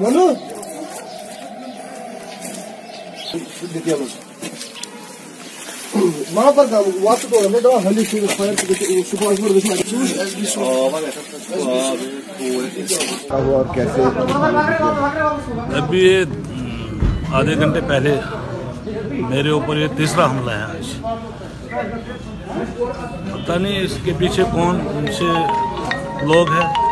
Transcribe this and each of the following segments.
बोलो वहाँ पर काम तो हमें दवा हली शुरू फायर तो एस बी शूज़ अब और कैसे अभी ये आधे घंटे पहले मेरे ऊपर ये तीसरा हमला है आज। पता नहीं इसके पीछे कौन से लोग हैं।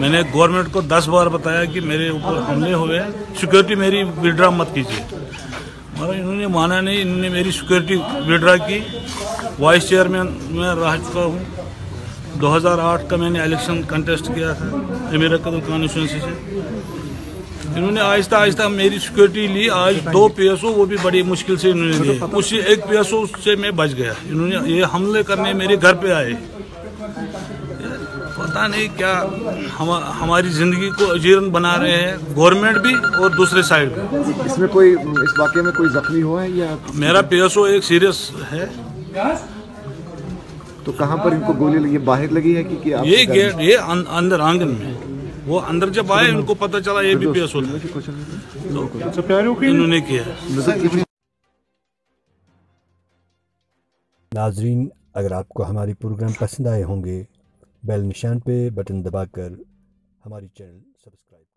मैंने गवर्नमेंट को दस बार बताया कि मेरे ऊपर हमले हुए सिक्योरिटी मेरी विड्रा मत कीजिए। मगर इन्होंने माना नहीं, इन्होंने मेरी सिक्योरिटी विड्रा की। वाइस चेयरमैन मैं रह चुका हूँ। 2008 का मैंने इलेक्शन कंटेस्ट किया था अमीर कदम कॉन्स्टिट्यूंसी से। इन्होंने आहिस्ता आहिस्ता मेरी सिक्योरिटी ली। आज दो पीएसओ, वो भी बड़ी मुश्किल से इन्होंने लिए। उसी एक पीएसओ से मैं बच गया। इन्होंने ये हमले करने मेरे घर पे आए। पता नहीं क्या हम हमारी ज़िंदगी को अजीरन बना रहे हैं गवर्नमेंट भी और दूसरे साइड भी। इसमें कोई इस वाक्य में कोई जख्मी हुआ है या मेरा पीएसओ एक सीरियस है। तो कहाँ पर इनको गोली लगी? बाहर लगी है कि, कि आपके ये गेट ये अं- अंदर आँगन में। वो अंदर जब आए उनको पता चला ये भी पीएसओ था। तो इन्होंने किया। नाजरीन अगर आपको हमारी प्रोग्राम पसंद आए होंगे बेल निशान पे बटन दबाकर हमारी चैनल सब्सक्राइब करें।